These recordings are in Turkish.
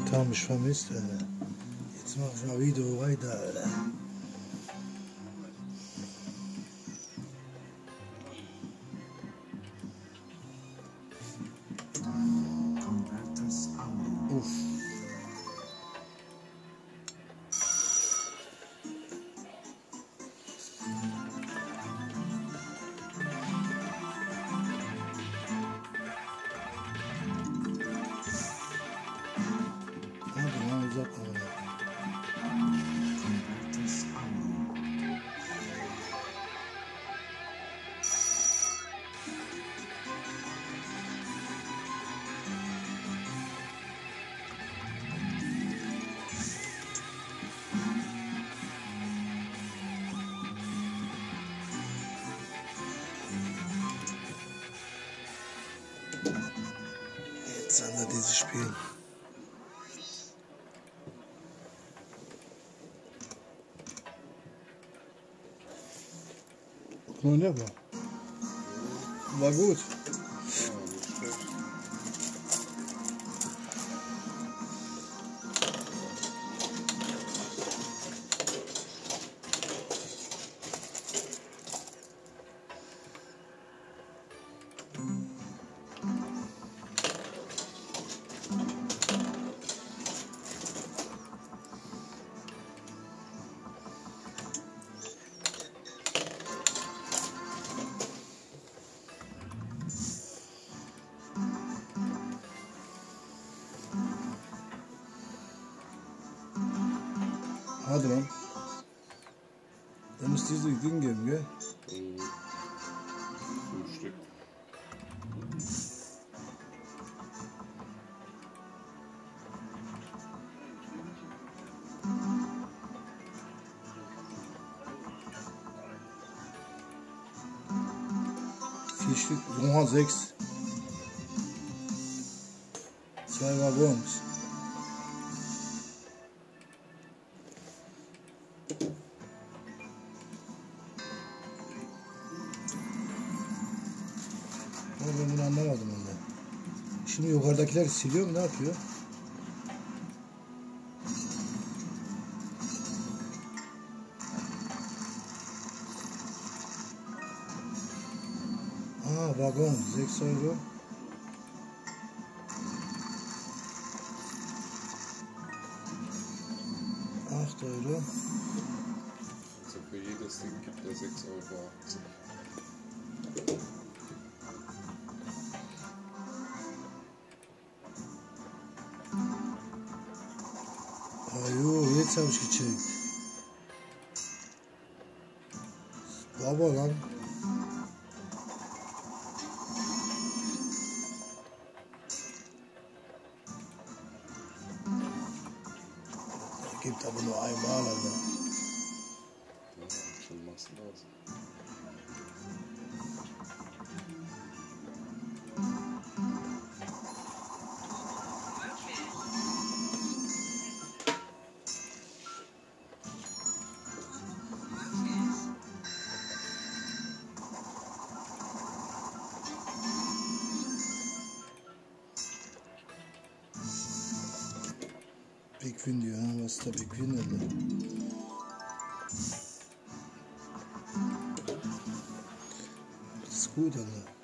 Leute haben mich vermisst, Alter. Jetzt mach ich mal Video weiter, Länder, die sie spielen. Wunderbar. War gut. Hadi lan. Da müsste diese Ding geben, gell? Fünf Stück. Vier Stück. Oha, sechs. Zwei Waggons. Yukarıdakiler siliyor mu ne yapıyor? Aa vagon 6 euro. Acht Euro. Also für jedes Ding gibt er 6,80 Euro. İch gecheckt. Baba lan. bekündige, was da bekündigt. Das ist gut, Alter.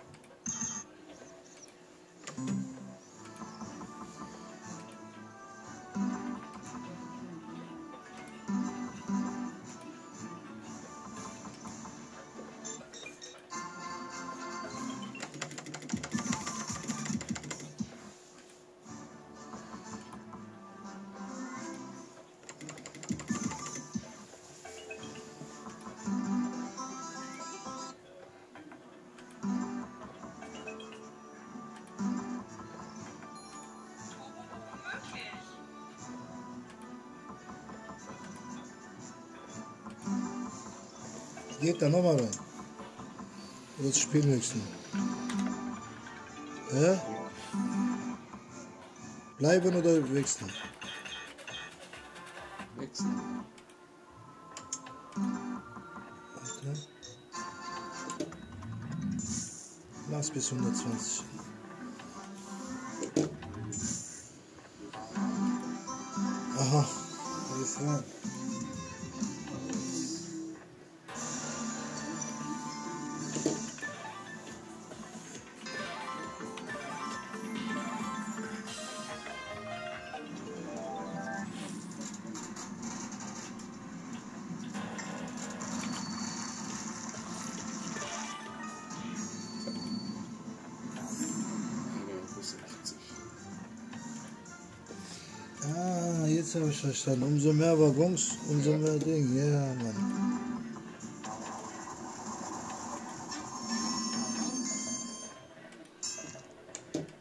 Geht da nochmal rein. Oder das Spiel wechseln. Ja? Bleiben oder wechseln? Wechseln. Warte. Lass bis 120. Aslan. Eine habe ich verstanden. Umso mehr Waggons, umso mehr Ding. Ja, Mann.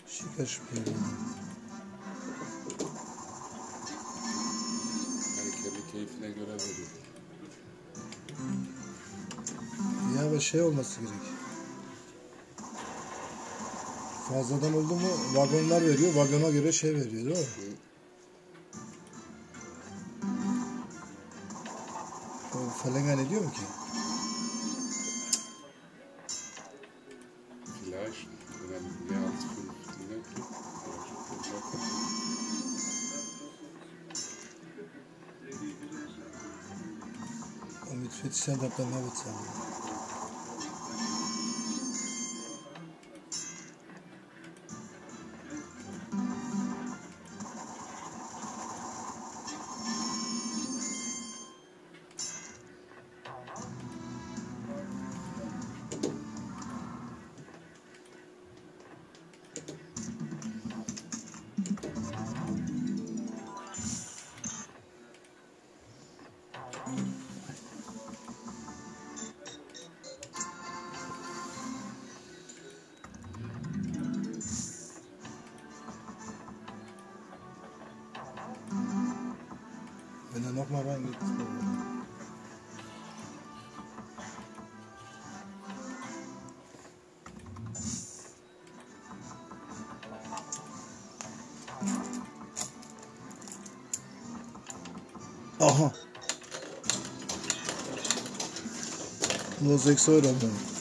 Schicker kendi keyfine göre veriyor. Ya ama şey olması gerek. Fazladan oldu mu vagonlar veriyor. Vagona göre şey veriyor değil mi? Hı. Diyor mu ki? Vielleicht, wenn er mehr als 5 Dinger kriegt, vielleicht wird Und mit 40 Cent hat er mehr bezahlt. bakma Não sei que Los Exo'yla ben.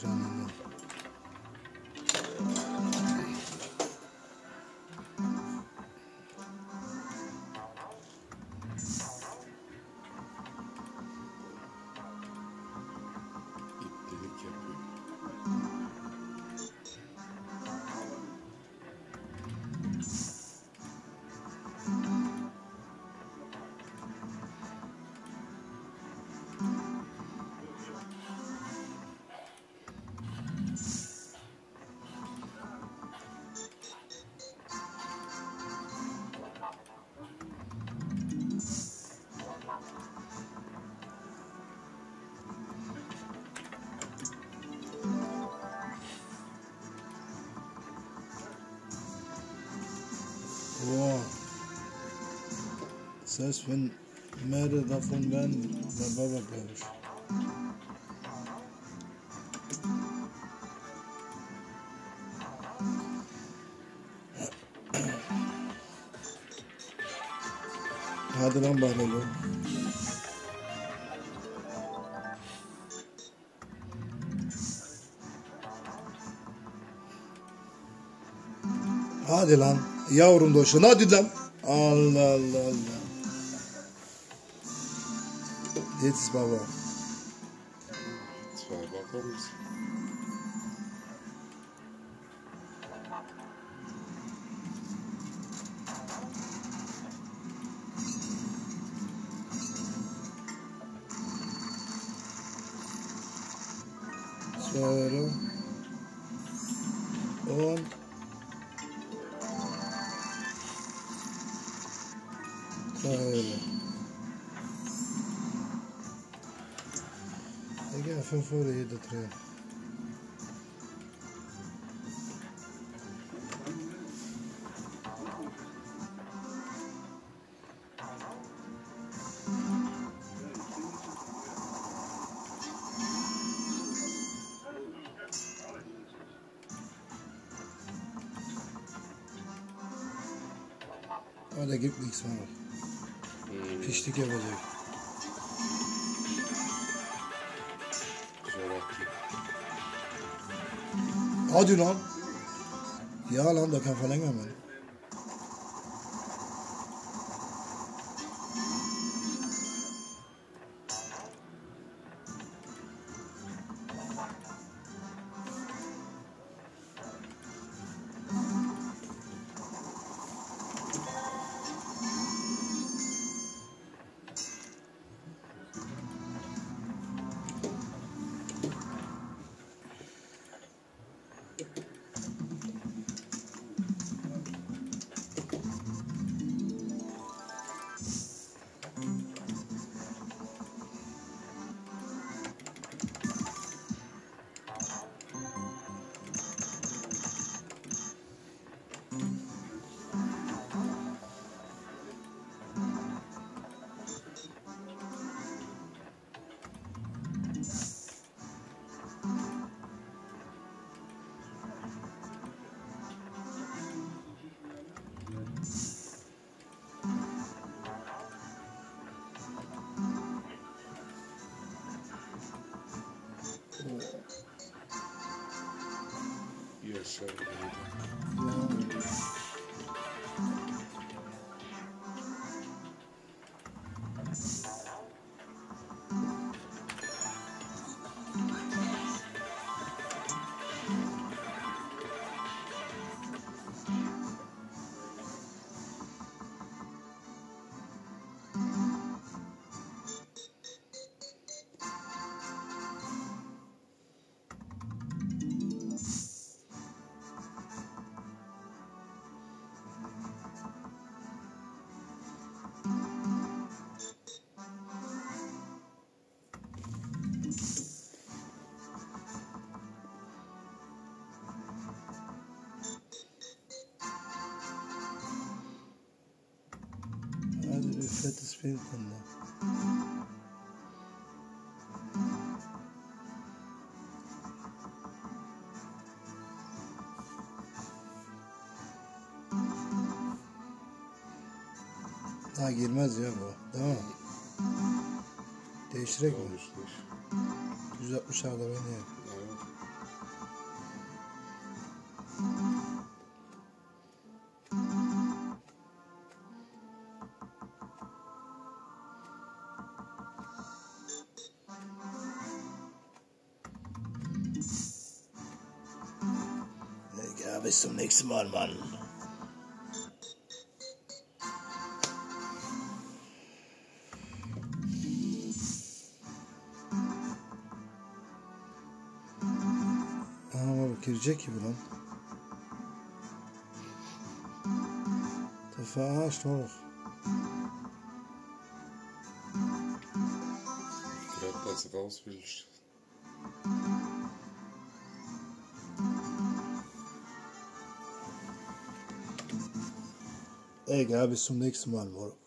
Glaube, Heißt, wenn mehrere davon werden, dann war glaube ich. Hadi lan Bahrelo. Hadi lan. Yavrum doşun hadi lan. Allah Allah Allah. Jetzt war er. Jetzt war er, kommt's. Suero und Teile. 5 Euro jeder drin. Aber da gibt nichts mehr. Hmm, Pişlik yapacak. Hadi lan. Ya lan da kan verlängern wir. Yaşa. Hadi da. Daha girmez ya bu. Değil mi? Değiştirek mi? Olmuştur. 160 arada beni yap. Bis zum nächsten Mal, Mann. Ama bak girecek gibi lan. Der verarscht hoch. Gerade als raus willst. Egal, bis zum nächsten Mal, Morgen.